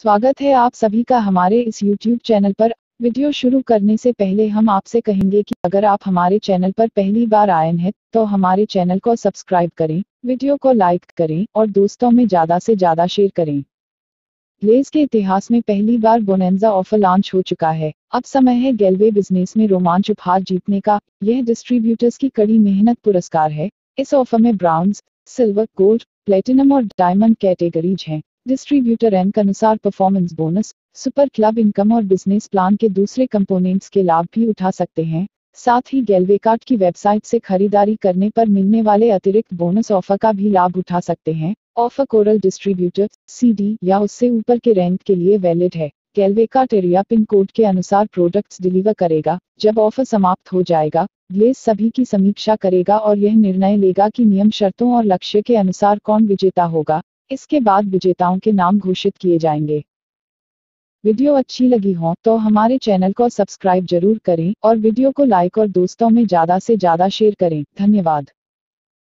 स्वागत है आप सभी का हमारे इस YouTube चैनल पर। वीडियो शुरू करने से पहले हम आपसे कहेंगे कि अगर आप हमारे चैनल पर पहली बार आए हैं तो हमारे चैनल को सब्सक्राइब करें, वीडियो को लाइक करें और दोस्तों में ज़्यादा से ज़्यादा शेयर करें। लेज के इतिहास में पहली बार बोनेंजा ऑफ़र लॉन्च हो चुका है। अब समय है गैलवे बिज़नेस में रोमांच उपहार जीतने का। यह डिस्ट्रीब्यूटर्स की कड़ी मेहनत पुरस्कार है। इस ऑफ़र में ब्राउन्स सिल्वर गोल्ड प्लेटिनम और डायमंड कैटेगरीज हैं। डिस्ट्रीब्यूटर रैंक अनुसार performance bonus super club income और बिज़नेस प्लान के दूसरे कंपोनेंट्स के लाभ भी उठा सकते हैं। साथ ही गैलवे कार्ड की वेबसाइट से खरीदारी करने पर मिलने वाले अतिरिक्त बोनस ऑफ़र का भी लाभ उठा सकते हैं। ऑफ़र कोरल डिस्ट्रीब्यूटर सीडी या उससे ऊपर के रैंक के लिए वैलिड है। गैलवे कार्ड एरिया पिन कोड के अनुसार प्रोडक्ट्स डिलीवर करेगा, जब ऑफ़र समाप्त हो जाएगा ग्लेस सभी की समीक्षा करेगा और यह निर्णय लेगा कि नियम शर्तों और लक्ष्य के अनुसार कौन विजेता होगा। इसके बाद विजेताओं के नाम घोषित किए जाएँगे। वीडियो अच्छी लगी हो तो हमारे चैनल को सब्सक्राइब ज़रूर करें और वीडियो को लाइक और दोस्तों में ज़्यादा से ज़्यादा शेयर करें। धन्यवाद।